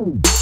Boom!